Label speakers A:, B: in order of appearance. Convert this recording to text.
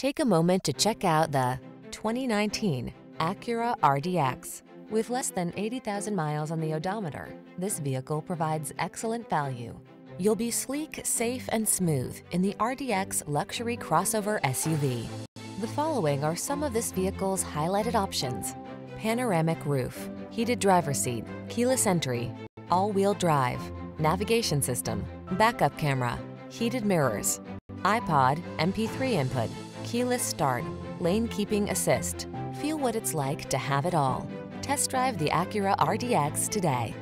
A: Take a moment to check out the 2019 Acura RDX. With less than 80,000 miles on the odometer, this vehicle provides excellent value. You'll be sleek, safe, and smooth in the RDX luxury crossover SUV. The following are some of this vehicle's highlighted options. Panoramic roof, heated driver seat, keyless entry, all-wheel drive, navigation system, backup camera, heated mirrors, iPod, MP3 input, keyless start, lane keeping assist. Feel what it's like to have it all. Test drive the Acura RDX today.